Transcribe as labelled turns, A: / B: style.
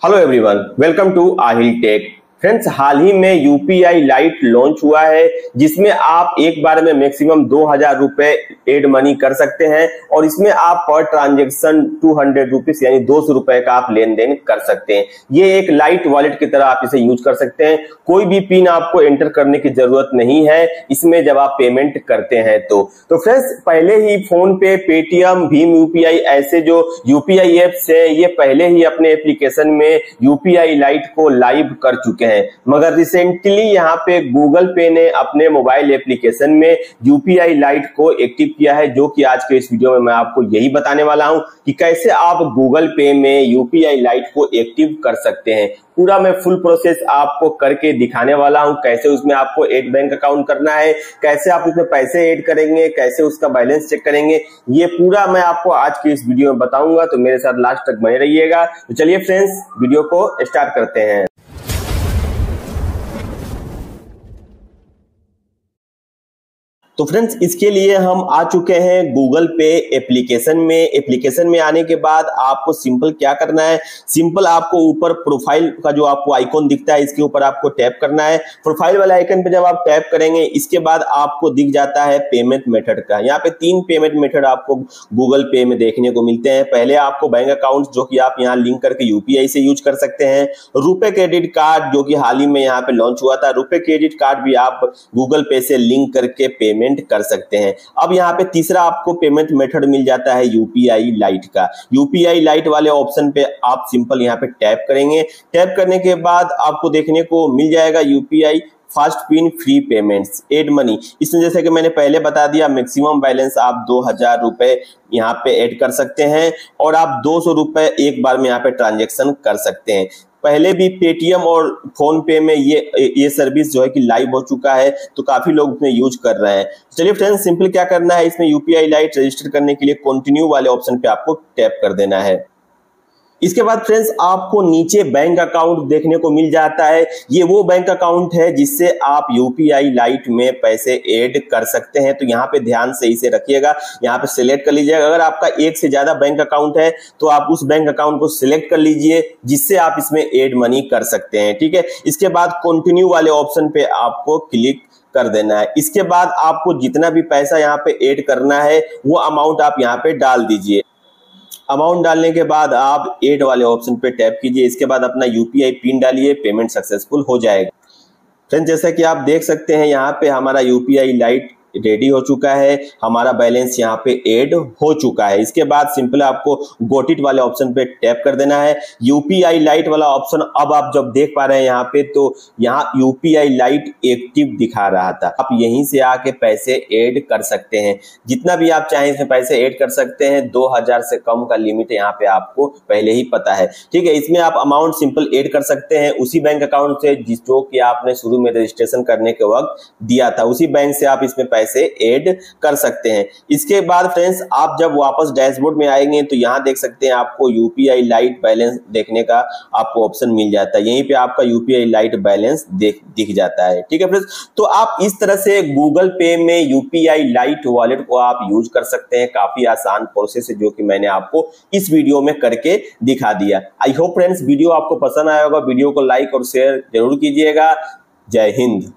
A: Hello everyone, welcome to Ahil Tech. Friends, हाल ही में UPI light launch हुआ है, जिसमें आप एक बार में मैक्सिमम दो हज़ार रुपए एड मनी कर सकते हैं और इसमें आप per transaction two hundred rupees यानी दो सौ रुपए का आप लेन देन कर सकते हैं। ये एक लाइट वॉलेट की तरह आप इसे यूज़ कर सकते हैं। कोई भी पिन आपको एंटर करने की ज़रूरत नहीं है, इसमें जब आप पेमेंट करते हैं तो। तो फ्रेंड्स, पहले ही फ़ोन पे पेटीएम भीम यूपीआई ऐसे जो यूपीआई एप्स है, ये पहले ही अपने एप्लीकेशन में यूपीआई लाइट को लाइव कर चुके हैं हैं। मगर रिसेंटली यहाँ पे गूगल पे ने अपने मोबाइल एप्लीकेशन में यूपीआई लाइट को एक्टिव किया है, जो कि आज के इस वीडियो में मैं आपको यही बताने वाला हूँ कि कैसे आप गूगल पे में यूपीआई लाइट को एक्टिव कर सकते हैं। पूरा मैं फुल प्रोसेस आपको करके दिखाने वाला हूँ, कैसे उसमें आपको एक बैंक अकाउंट करना है, कैसे आप उसमें पैसे ऐड करेंगे, कैसे उसका बैलेंस चेक करेंगे, ये पूरा मैं आपको आज की इस वीडियो में बताऊँगा। तो मेरे साथ लास्ट तक बने रहिएगा। तो चलिए फ्रेंड्स वीडियो को स्टार्ट करते हैं। तो फ्रेंड्स इसके लिए हम आ चुके हैं गूगल पे एप्लीकेशन में। एप्लीकेशन में आने के बाद आपको सिंपल क्या करना है? सिंपल आपको ऊपर प्रोफ़ाइल का जो आपको आइकॉन दिखता है, इसके ऊपर आपको टैप करना है। प्रोफ़ाइल वाले आइकन पे जब आप टैप करेंगे, इसके बाद आपको दिख जाता है पेमेंट मेथड का। यहाँ पे तीन पेमेंट मेथड आपको गूगल पे में देखने को मिलते हैं। पहले आपको बैंक अकाउंट जो कि आप यहाँ लिंक करके यूपीआई से यूज़ कर सकते हैं। रुपए क्रेडिट कार्ड जो कि हाल ही में यहाँ पे लॉन्च हुआ था रुपए क्रेडिट कार्ड भी आप गूगल पे से लिंक करके पेमेंट पेमेंट कर सकते हैं। अब यहाँ पे तीसरा आपको पेमेंट मेथड मिल जाता है यूपीआई लाइट का। यूपीआई लाइट वाले ऑप्शन पे आप सिंपल यहाँ पे टैप करेंगे। टैप करने के बाद आपको देखने को मिल जाएगा UPI fast PIN free payments add money इसमें जैसे कि मैंने पहले बता दिया मैक्सिमम बैलेंस आप दो हज़ार रुपए यहाँ पे ऐड कर सकते हैं और आप दो सौ रुपए एक बार में यहाँ पे ट्रांजेक्शन कर सकते हैं। पहले भी पेटीएम और फ़ोन पे में ये ये सर्विस जो है कि लाइव हो चुका है तो काफ़ी लोग उसमें यूज़ कर रहे हैं। चलिए फ्रेंड्स सिंपल क्या करना है? इसमें यूपीआई लाइट रजिस्टर करने के लिए कंटिन्यू वाले ऑप्शन पे आपको टैप कर देना है। इसके बाद फ्रेंड्स, आपको नीचे बैंक अकाउंट देखने को मिल जाता है। ये वो बैंक अकाउंट है जिससे आप यूपीआई लाइट में पैसे ऐड कर सकते हैं। तो यहाँ पे ध्यान से इसे रखिएगा। यहाँ पे सिलेक्ट कर लीजिएगा। अगर आपका एक से ज़्यादा बैंक अकाउंट है तो आप उस बैंक अकाउंट को सिलेक्ट कर लीजिए, जिससे आप इसमें एड मनी कर सकते हैं। ठीक है? इसके बाद कंटिन्यू वाले ऑप्शन पे आपको क्लिक कर देना है। इसके बाद आपको जितना भी पैसा यहाँ पे ऐड करना है, वो अमाउंट आप यहाँ पे डाल दीजिए। अमाउंट डालने के बाद आप एड वाले ऑप्शन पे टैप कीजिए। इसके बाद अपना यूपीआई पिन डालिए पेमेंट सक्सेसफुल हो जाएगा। फ्रेंड जैसा कि आप देख सकते हैं, यहाँ पे हमारा यूपीआई लाइट रेडी हो चुका है, हमारा बैलेंस यहाँ पे एड हो चुका है। इसके बाद सिंपल आपको गोटिट वाले ऑप्शन पे टैप कर देना है। यूपीआई लाइट वाला ऑप्शन अब आप जब देख पा रहे हैं यहाँ पे तो यहाँ यूपीआई लाइट एक्टिव दिखा रहा था। आप यहीं से आके पैसे ऐड कर सकते हैं। जितना भी आप चाहें इसमें पैसे ऐड कर सकते हैं। दो हज़ार से कम का लिमिट यहाँ पे आपको पहले ही पता है। ठीक है, इसमें आप अमाउंट सिंपल एड कर सकते हैं। उसी बैंक अकाउंट से जो कि आपने शुरू में रजिस्ट्रेशन करने के वक्त दिया था, उसी बैंक से आप इसमें पैसे ऐड कर सकते हैं। इसके बाद फ्रेंड्स आप जब वापस डैशबोर्ड में आएँगे तो यहाँ देख सकते हैं आपको यूपीआई लाइट बैलेंस देखने का आपको ऑप्शन मिल जाता है। यहीं पे आपका यूपीआई लाइट बैलेंस दिख जाता है। ठीक है फ्रेंड्स तो आप इस तरह से गूगल पे में यूपीआई लाइट वॉलेट को आप यूज़ कर सकते हैं। काफ़ी आसान प्रोसेस है, जो कि मैंने आपको इस वीडियो में करके दिखा दिया। आई होप फ्रेंड्स वीडियो आपको पसंद आया होगा। वीडियो को लाइक और शेयर ज़रूर कीजिएगा। जय हिंद।